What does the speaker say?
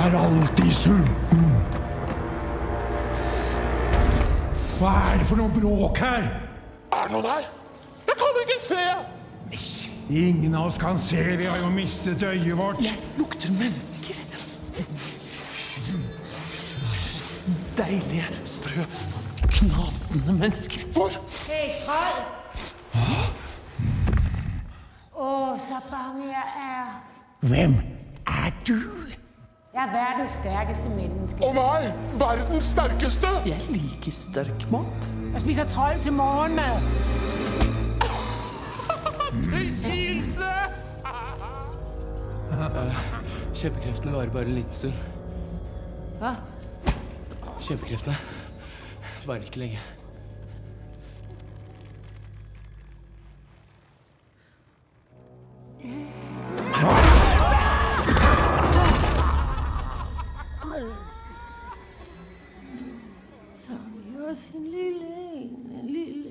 er alltid sulten. Hva er det for noe bråk her? Er det noe der? Jeg kan ikke se! Ingen av oss kan se, vi har jo mistet øyet vårt. Jeg Lukter mennesker. Deilige, sprø, knasende mennesker. Hvor? Hei, far! Å, så bange jeg er. Hvem er du? Jeg er verdens sterkeste menneske. Og meg, verdens sterkeste. Jeg liker sterk mat. Jeg spiser troll til morgenmad. Kjempekreftene varer bare en liten stund. Hva? Kjempekreftene varer ikke lenge. Crossing Lane, Lily.